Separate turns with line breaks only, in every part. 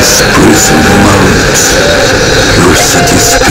already your Asgard.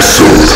Sou